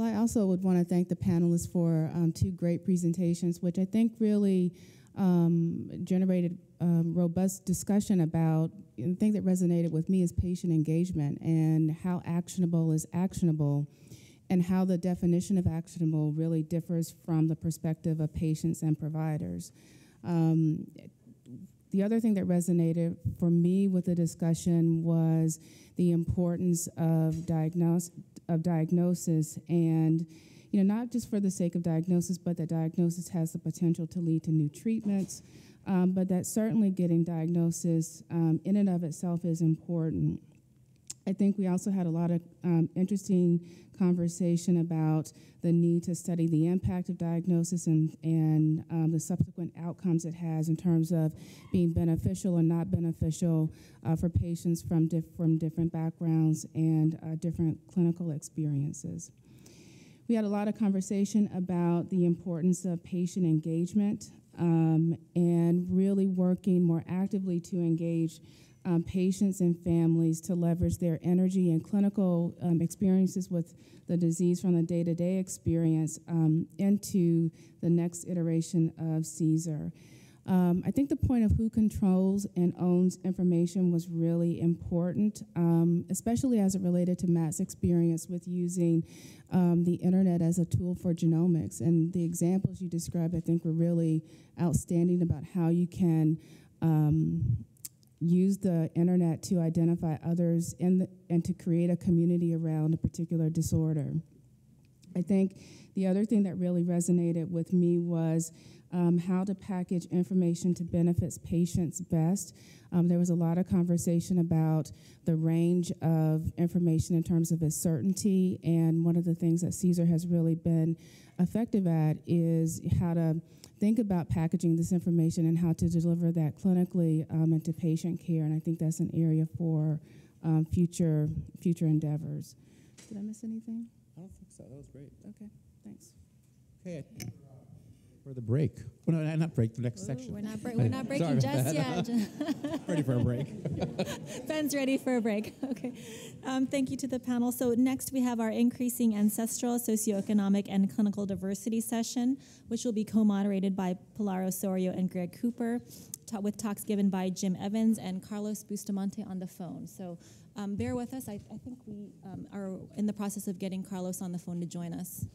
Well, I also would want to thank the panelists for um, two great presentations, which I think really um, generated um, robust discussion about the thing that resonated with me is patient engagement and how actionable is actionable and how the definition of actionable really differs from the perspective of patients and providers. The other thing that resonated for me with the discussion was the importance of, diagnose, of diagnosis and you know, not just for the sake of diagnosis, but that diagnosis has the potential to lead to new treatments, um, but that certainly getting diagnosis um, in and of itself is important. I think we also had a lot of um, interesting conversation about the need to study the impact of diagnosis and, and um, the subsequent outcomes it has in terms of being beneficial or not beneficial uh, for patients from, diff from different backgrounds and uh, different clinical experiences. We had a lot of conversation about the importance of patient engagement um, and really working more actively to engage um, patients and families to leverage their energy and clinical um, experiences with the disease from the day to day experience um, into the next iteration of CSER. Um, I think the point of who controls and owns information was really important, um, especially as it related to Matt's experience with using um, the internet as a tool for genomics. And the examples you described, I think, were really outstanding about how you can um, use the internet to identify others the, and to create a community around a particular disorder. I think the other thing that really resonated with me was um, how to package information to benefit patients best. Um, there was a lot of conversation about the range of information in terms of its certainty, and one of the things that CSER has really been effective at is how to think about packaging this information and how to deliver that clinically um, into patient care. And I think that's an area for um, future future endeavors. Did I miss anything? I don't think so. That was great. Okay, thanks. Okay for the break. Well, no, not break, the next Ooh, section. We're not, we're not breaking just yet. ready for a break. Ben's ready for a break. Okay. Um, thank you to the panel. So next we have our increasing ancestral, socioeconomic, and clinical diversity session, which will be co-moderated by Pilar Ossorio and Greg Cooper, with talks given by Jim Evans and Carlos Bustamante on the phone. So um, bear with us. I, I think we um, are in the process of getting Carlos on the phone to join us.